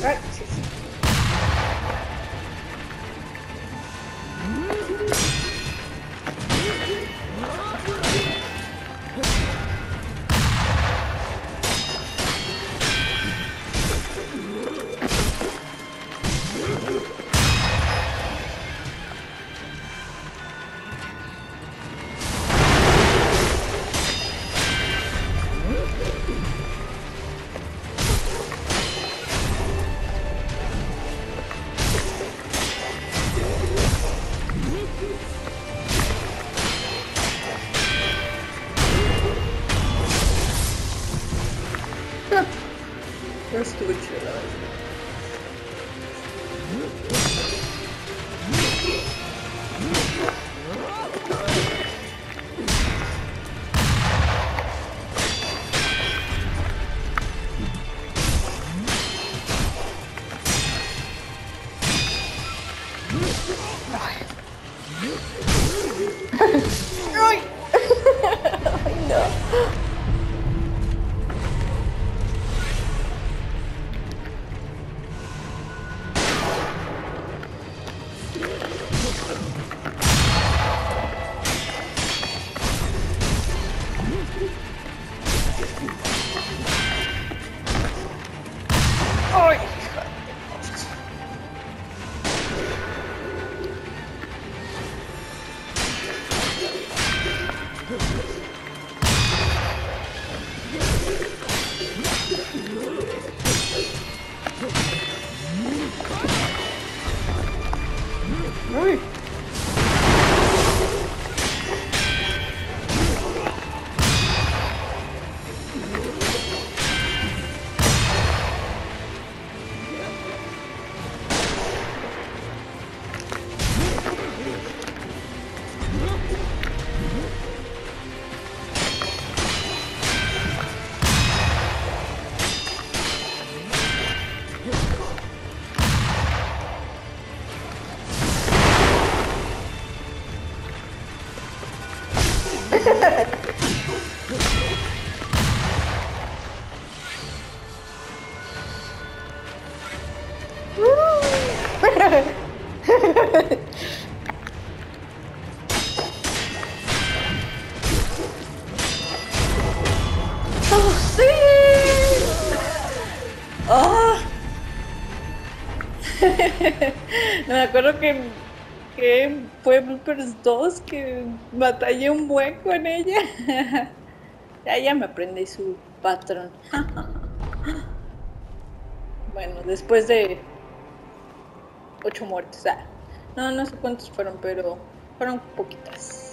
practice Let's do it your right. ¡Oh, no me acuerdo que, que fue Bloopers 2 que batallé un buen con ella. ya, ya me aprendí su patrón. bueno, después de ocho muertes. ah, no, no sé cuántos fueron, pero fueron poquitas.